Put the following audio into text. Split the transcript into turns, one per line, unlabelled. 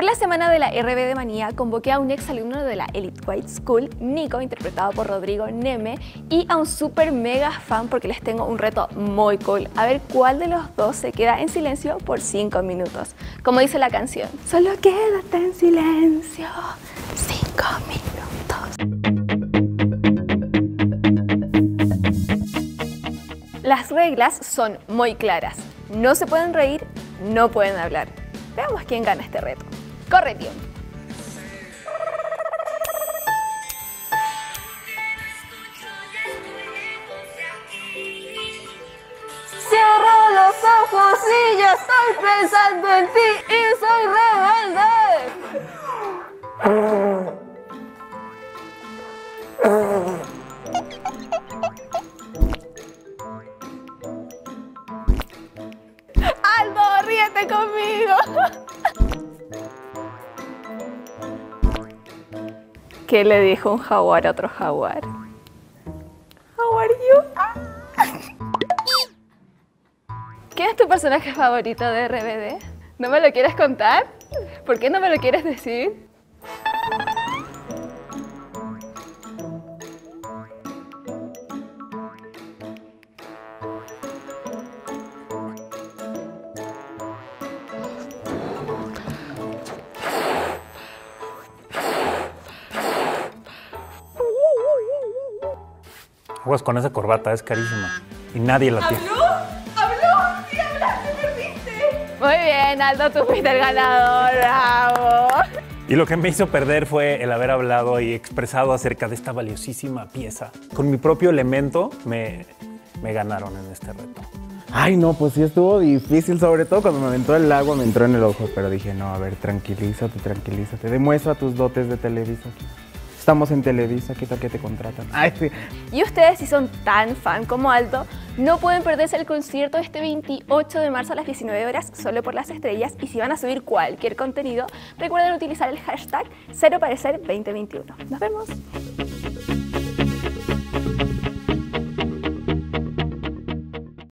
Por la semana de la RBD Manía convoqué a un ex alumno de la Elite White School, Nico, interpretado por Rodrigo Neme, y a un super mega fan porque les tengo un reto muy cool. A ver cuál de los dos se queda en silencio por 5 minutos. Como dice la canción, solo quédate en silencio 5 minutos. Las reglas son muy claras. No se pueden reír, no pueden hablar. Veamos quién gana este reto. Corre tiempo. Cierro los ojos y ya estoy pensando en ti y soy rebelde. Aldo, ríete conmigo. ¿Qué le dijo un jaguar a otro jaguar? How are you? ¿Quién es tu personaje favorito de RBD? ¿No me lo quieres contar? ¿Por qué no me lo quieres decir?
Aguas con esa corbata, es carísima. Y nadie la tiene.
¿Habló? ¿Habló? ¡Sí hablaste, perdiste! Muy bien, Aldo, tú fuiste el ganador. ¡Bravo!
Y lo que me hizo perder fue el haber hablado y expresado acerca de esta valiosísima pieza. Con mi propio elemento me, me ganaron en este reto.
Ay, no, pues sí estuvo difícil, sobre todo cuando me aventó el agua, me entró en el ojo, pero dije, no, a ver, tranquilízate, tranquilízate, demuestra tus dotes de Televisa. Estamos en Televisa, ¿qué tal que te contratan? Ay, sí.
Y ustedes, si son tan fan como Aldo, no pueden perderse el concierto este 28 de marzo a las 19 horas, solo por las estrellas. Y si van a subir cualquier contenido, recuerden utilizar el hashtag 0parecer2021. Nos vemos.